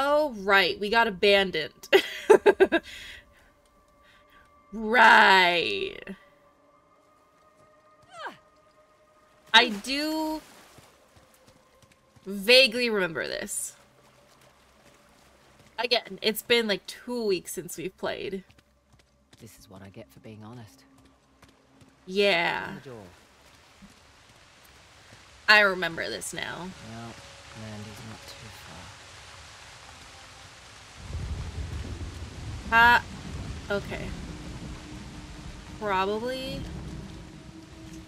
Oh, right. We got abandoned. right. I do vaguely remember this. Again, it's been like two weeks since we've played. This is what I get for being honest. Yeah. I remember this now. Well, Mandy's not too Ah, okay. Probably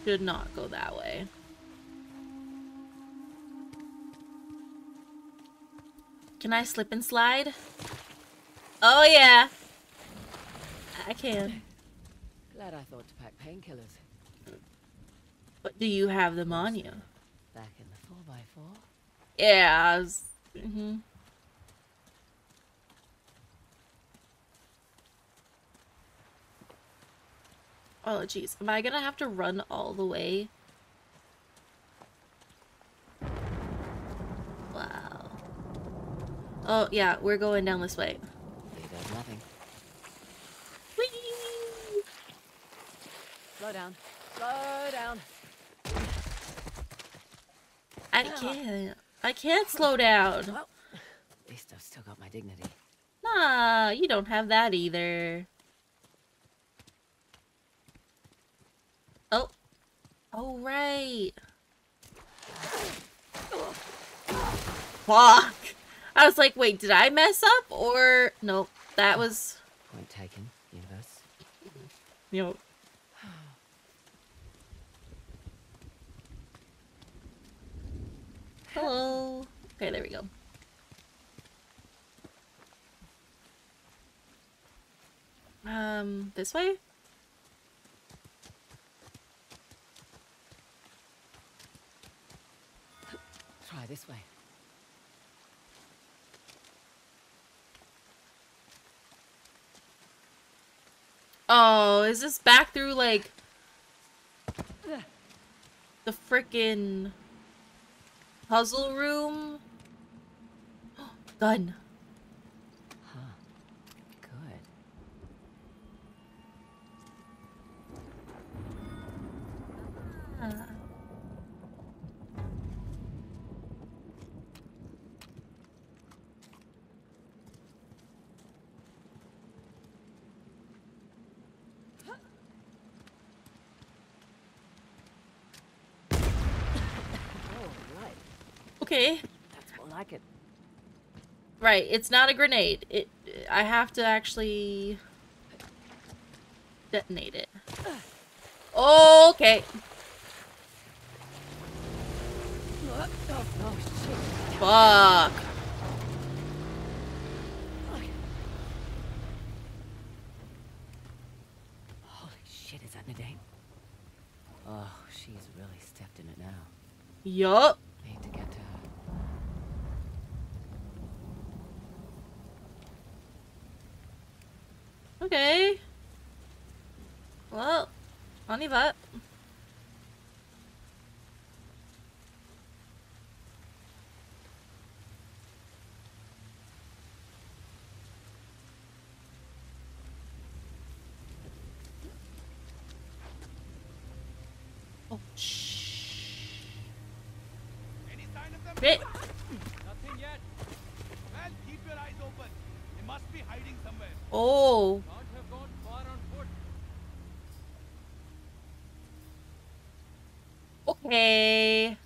should not go that way. Can I slip and slide? Oh yeah. I can. Glad I thought to pack painkillers. But do you have them on you? Back in the 4x4. Yeah. I was, hmm Oh, jeez. Am I gonna have to run all the way? Wow. Oh, yeah, we're going down this way. Here goes nothing. Whee! Slow down. Slow down. I can't. I can't slow down. Well, at least I've still got my dignity. Nah, you don't have that either. Oh. Oh, right. Fuck. I was like, wait, did I mess up? Or, nope, that was, Point taken, universe. you know. Hello. Okay, there we go. Um, this way? Try this way. Oh, is this back through like the frickin' puzzle room? Gun. Huh. Good. Ah. Oh, right. Okay. That's more like it. Right, it's not a grenade. It I have to actually detonate it. Okay. Fuck. Holy shit, is that Nadine? Oh, she's really stepped in it now. Yup. Need to get to her. Okay. Well, on y va. Oh, shh. Any sign of them? Great. Nothing yet. Well, keep your eyes open. They must be hiding somewhere. Oh have gone far on foot. Okay.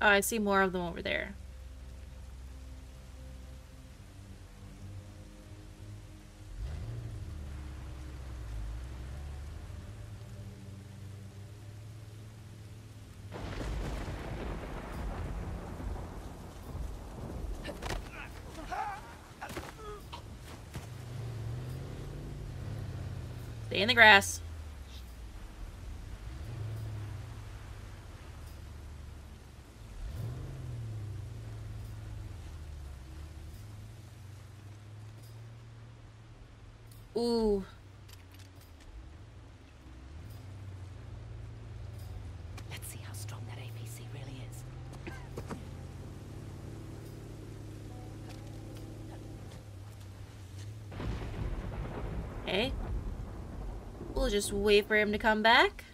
Oh, I see more of them over there. Stay in the grass. Ooh. Let's see how strong that APC really is. Okay. We'll just wait for him to come back.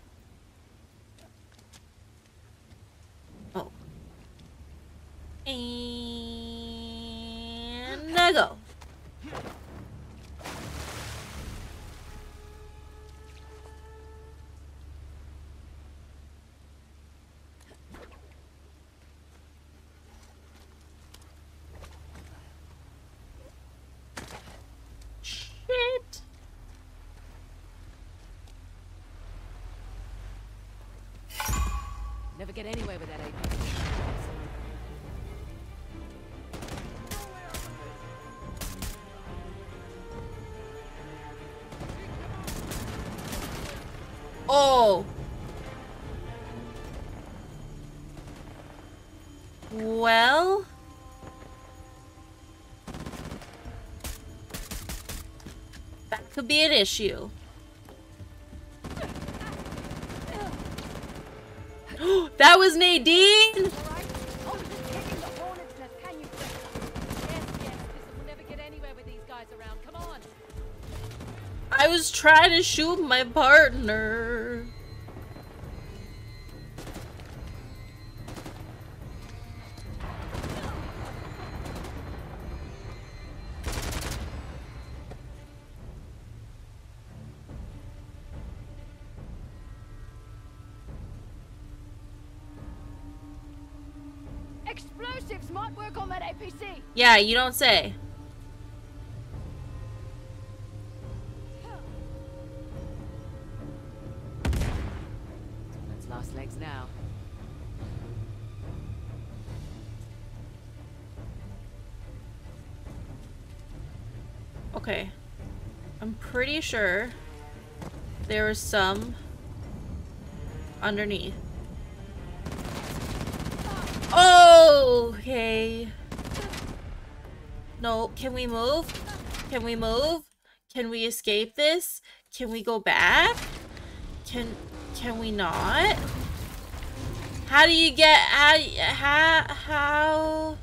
Never get anywhere with that APC. Oh. Well. That could be an issue. Around. was Nadine! I was trying to shoot my partner. Yeah, you don't say. That's last legs now. Okay. I'm pretty sure there was some underneath. Oh, okay. No, can we move? Can we move? Can we escape this? Can we go back? Can can we not? How do you get how how how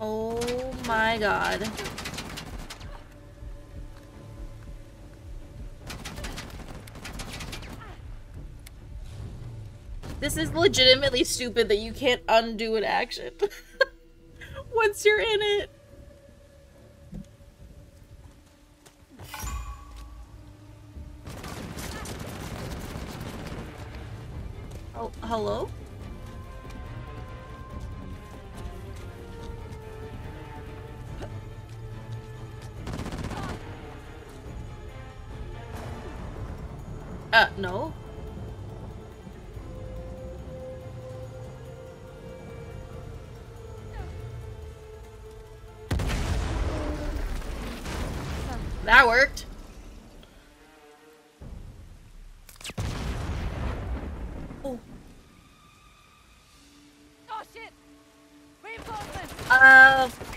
Oh my god. This is legitimately stupid that you can't undo an action once you're in it. Oh, hello? Uh, no.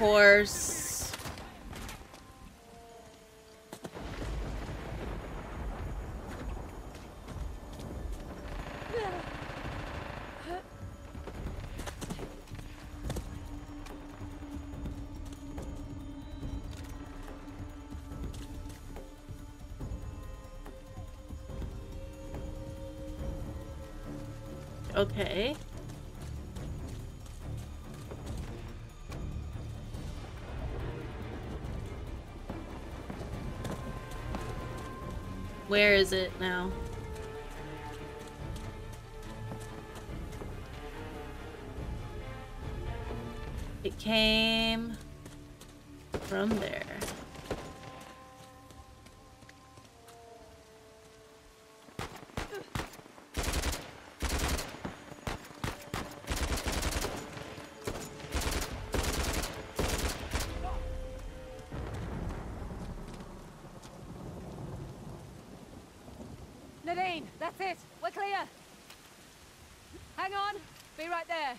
Course. Okay. Where is it now? It came from there. Nadine, that's it. We're clear. Hang on. Be right there.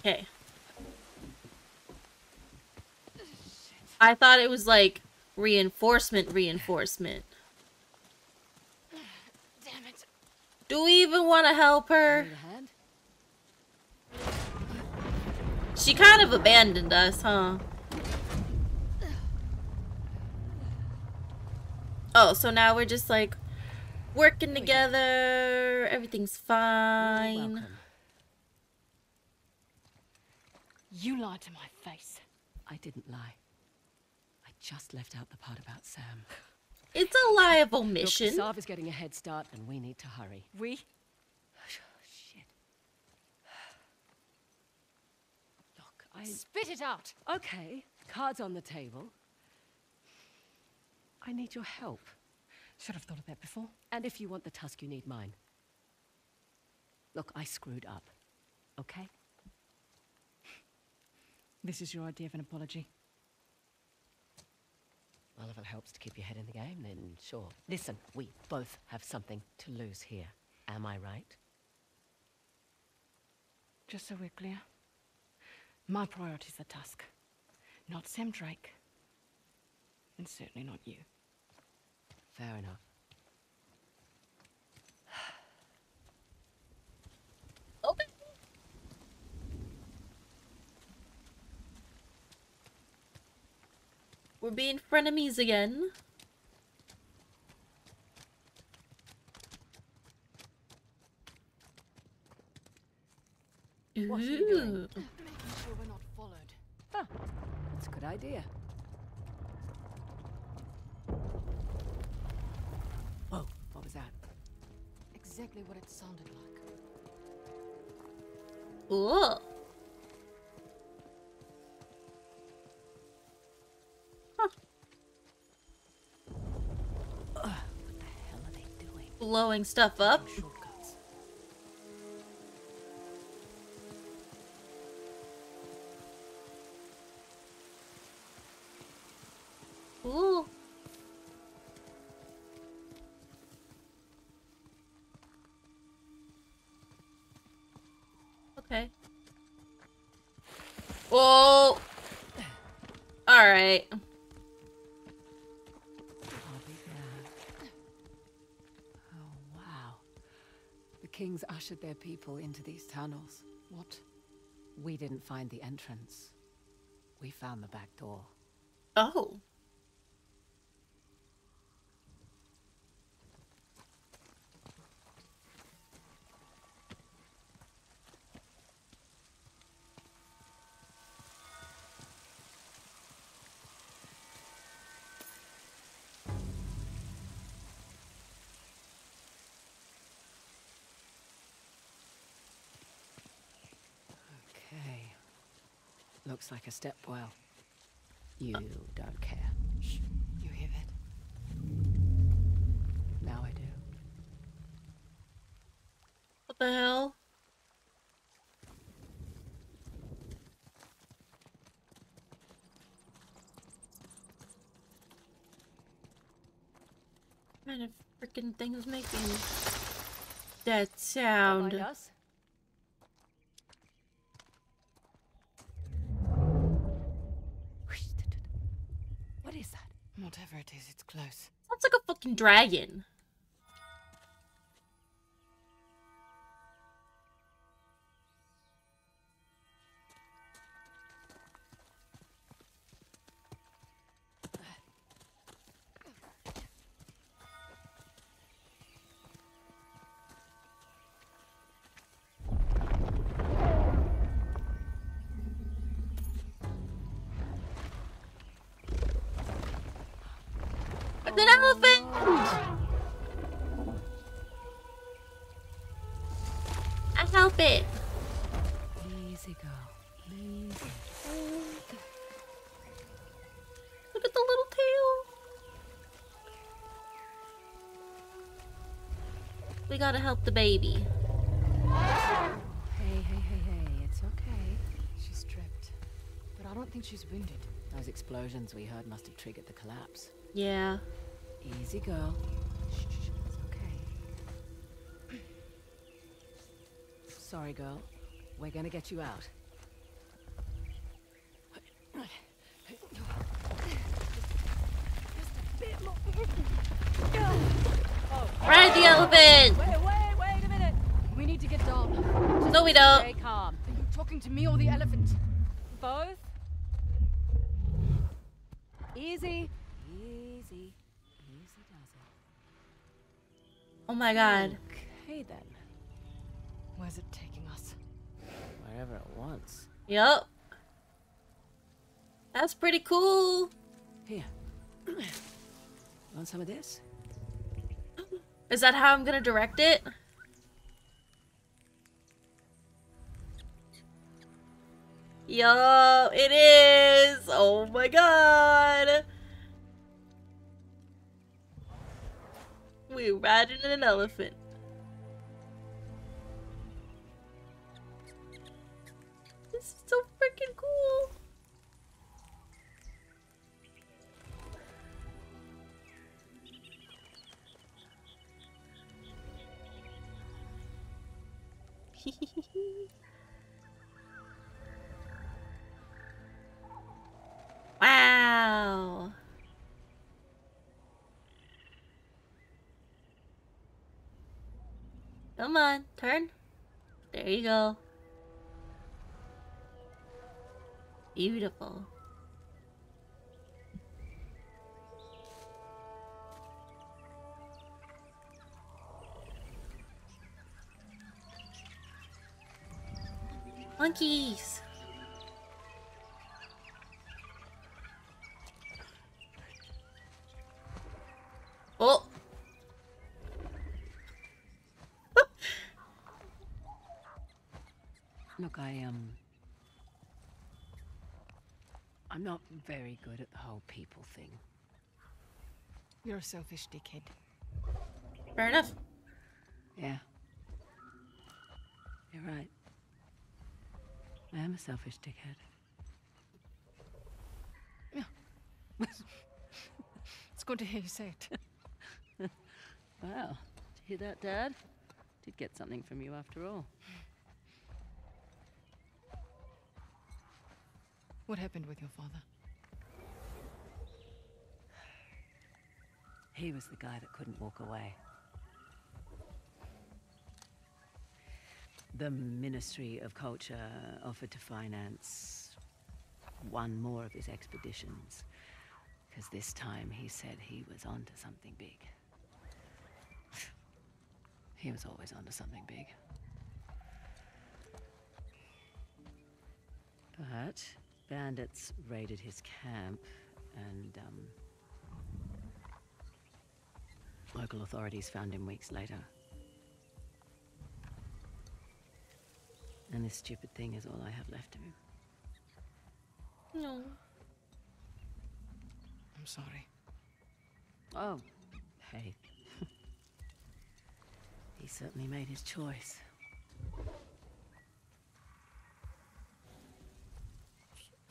Okay. I thought it was like reinforcement, reinforcement. Damn it. Do we even want to help her? Need a hand? She kind of abandoned us, huh? Oh, so now we're just like working together. Everything's fine. You lied to my face. I didn't lie. I just left out the part about Sam. It's a liable Look, mission. Asav is getting a head start, and we need to hurry. We? Oh, Shit. Look, I. Spit it out. Okay, cards on the table. I need your help. Should have thought of that before. And if you want the tusk, you need mine. Look, I screwed up. Okay? This is your idea of an apology. Well, if it helps to keep your head in the game, then sure. Listen, we both have something to lose here. Am I right? Just so we're clear. My priority's the Tusk. Not Sam Drake. And certainly not you. Fair enough. Okay. We're being frenemies again. What are you doing? Ooh. Making sure we're not followed. Huh. That's a good idea. Whoa, what was that? Exactly what it sounded like. Ooh. What the hell are they doing? Blowing stuff up. Shortcuts. Their people into these tunnels. What? We didn't find the entrance. We found the back door. Oh. Okay. Looks like a step well. You uh. don't care. Shh. You hear that? Now I do. What the hell? What kind of freaking thing is making that Don't sound? mind us. What is that? Whatever it is, it's close. Sounds like a fucking dragon. Help it. Easy girl. Easy. Look at the little tail. We gotta help the baby. Hey, hey, hey, hey. It's okay. She's tripped. But I don't think she's wounded. Those explosions we heard must have triggered the collapse. Yeah. Easy girl. Sorry, girl. We're gonna get you out. Ride the elephant! Wait, wait, wait a minute. We need to get Dom. No, we don't. Stay calm. Are you talking to me or the elephant? Both. Easy. Easy. Easy does Oh my god. Okay then. Where's it taking us? Wherever it wants. Yup. That's pretty cool. Here. Want some of this? Is that how I'm gonna direct it? Yup, it is! Oh my god! We're riding an elephant. This is so freaking cool! wow. Come on, turn. There you go. Beautiful. Monkeys. Oh. Look, I, um... I'm not very good at the whole people thing. You're a selfish dickhead. Fair enough. Yeah. You're right. I am a selfish dickhead. Yeah. it's good to hear you say it. Wow. Did you hear that, Dad? Did get something from you after all. What happened with your father? He was the guy that couldn't walk away. The Ministry of Culture offered to finance one more of his expeditions. Because this time he said he was onto something big. He was always onto something big. But bandits raided his camp and um, Local authorities found him weeks later. And this stupid thing is all I have left of him. No. I'm sorry. Oh, hey. he certainly made his choice.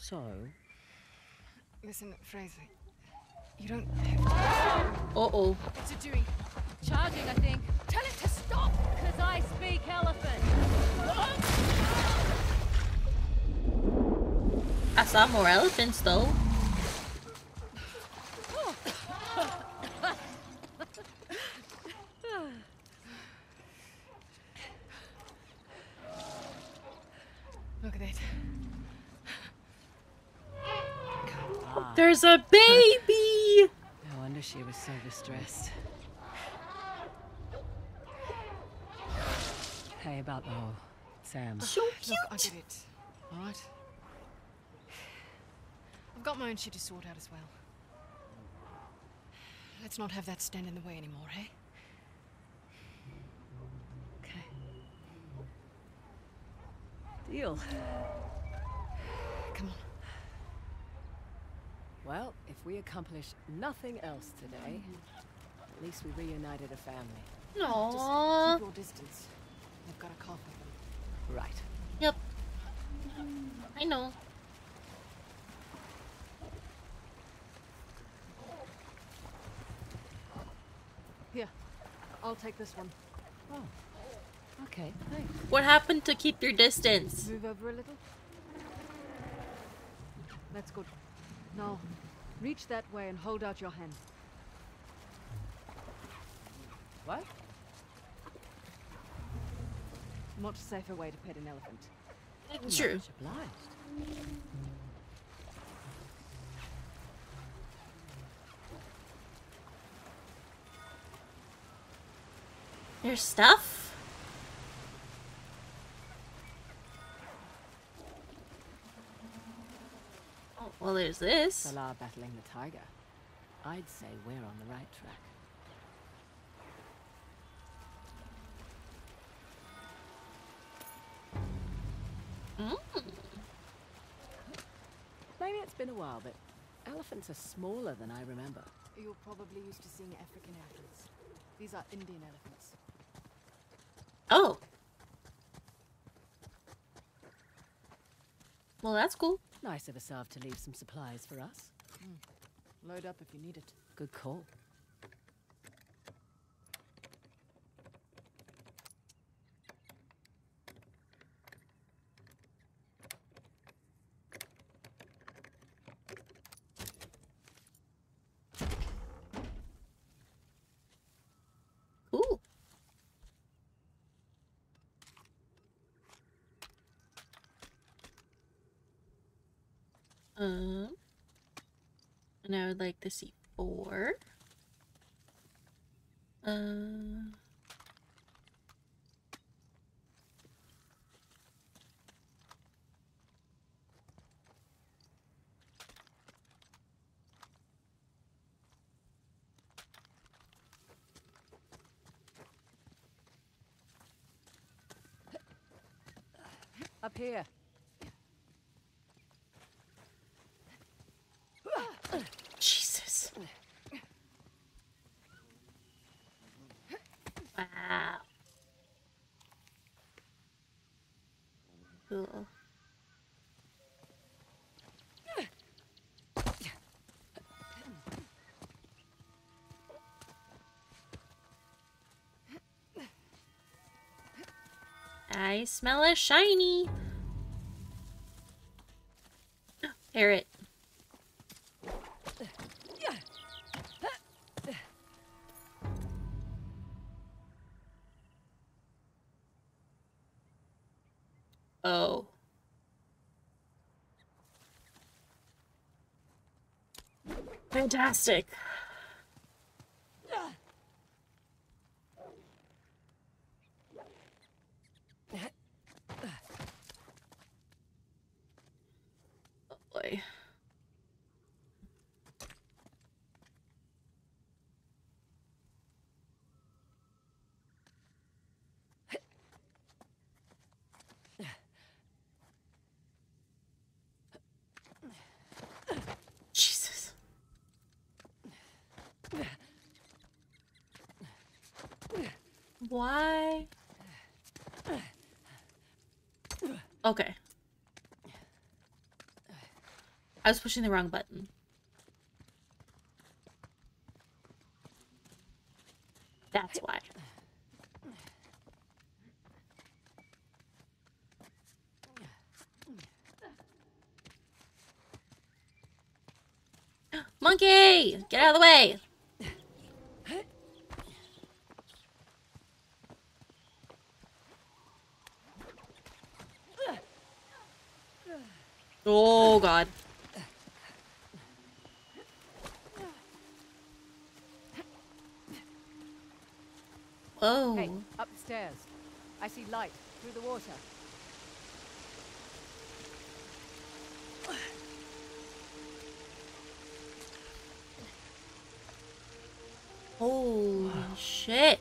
So, Listen, Frazer. You don't have Uh oh. It's a Dewey. Charging, I think. Tell it to stop! Because I speak elephant. I saw more elephants though. Look at that. There's a baby! No wonder she was so distressed. Hey, about the whole Sam. So Look. I get it. Alright? I've got my own shit to sort out as well. Let's not have that stand in the way anymore, hey? Okay. Deal. Come on. Well, if we accomplish nothing else today, at least we reunited a family. No. Keep your distance. I've got a cough with them. Right. Yep. I know. Here, I'll take this one. Oh. Okay, thanks. What happened to keep your distance? Move over a little. That's good. Now, reach that way and hold out your hand. What? Much safer way to pet an elephant. True. Much obliged. There's stuff? Oh, well, there's this. Salah battling the tiger. I'd say we're on the right track. Mm. Maybe it's been a while, but elephants are smaller than I remember. You're probably used to seeing African elephants. These are Indian elephants. Oh. Well, that's cool. Nice of Asav to leave some supplies for us. Hmm. Load up if you need it. Good call. Cool. Um, and I would like to see four. Uh, Up here. I smell a shiny. Parrot. Oh. Fantastic. Oh Jesus. Why? Okay. I was pushing the wrong button. That's why. Monkey! Get out of the way! Oh god. Whoa. Hey, up the stairs. I see light through the water. Holy shit.